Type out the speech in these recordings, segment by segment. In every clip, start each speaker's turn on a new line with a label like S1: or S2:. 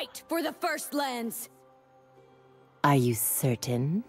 S1: Fight for the First Lands!
S2: Are you certain?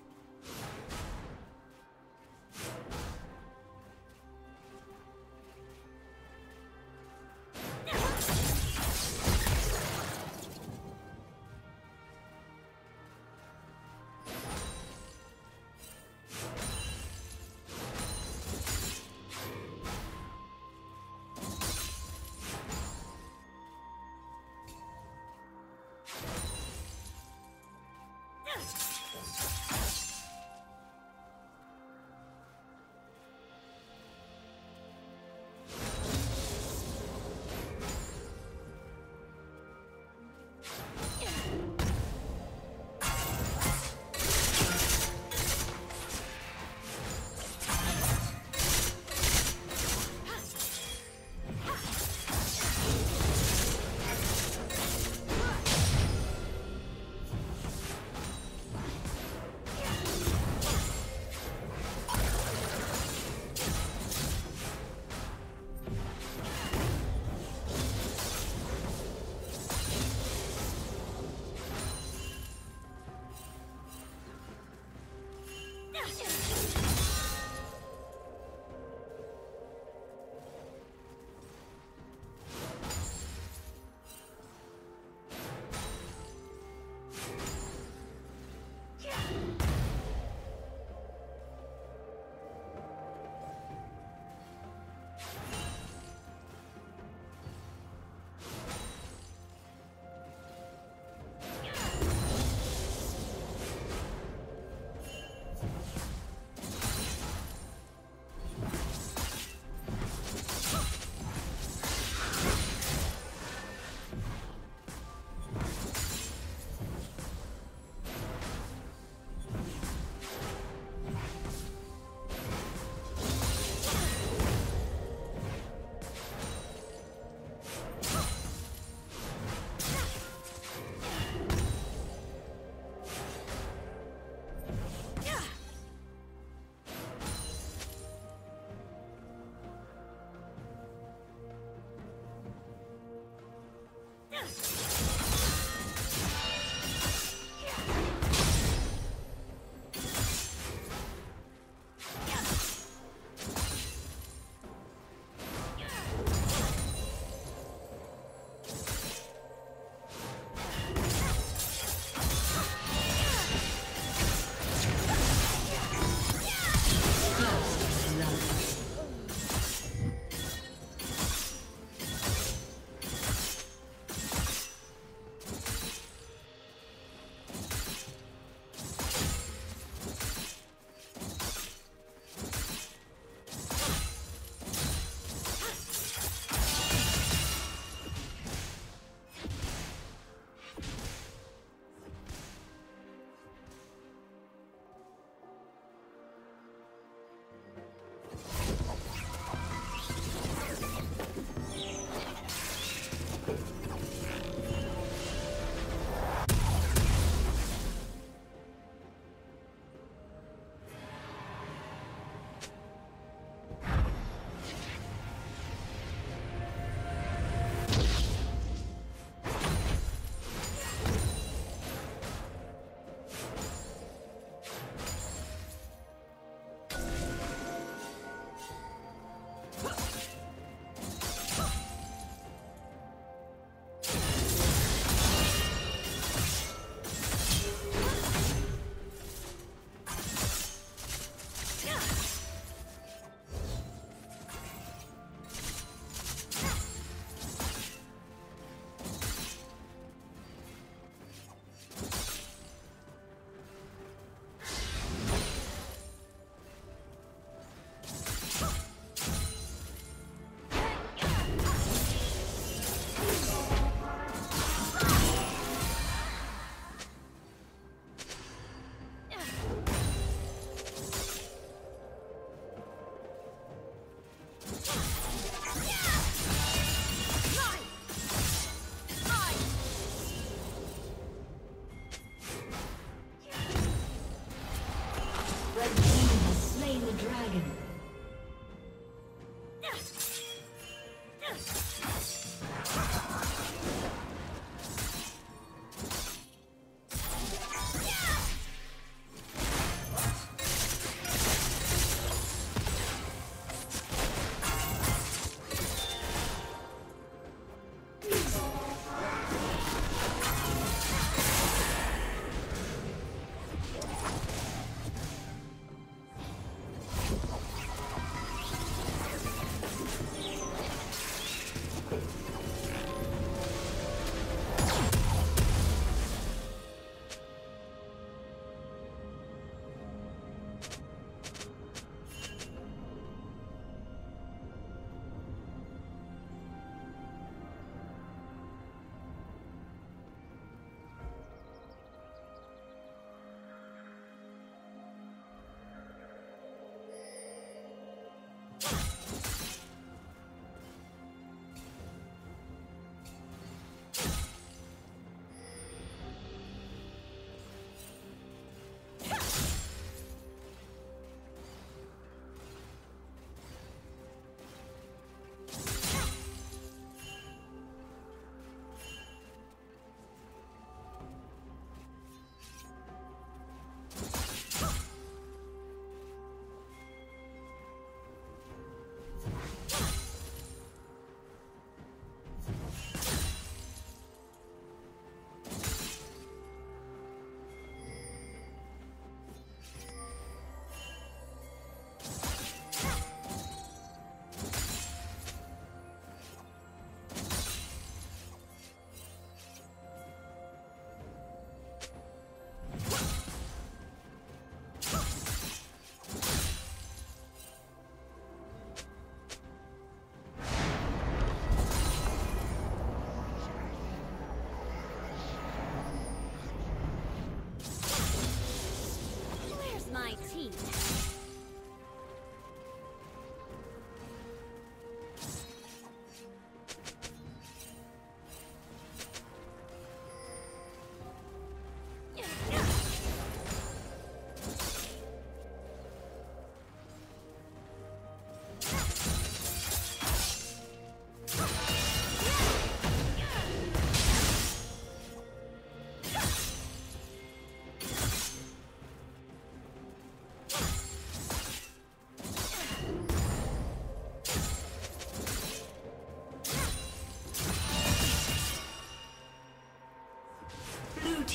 S3: Rampage.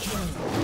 S3: Kill.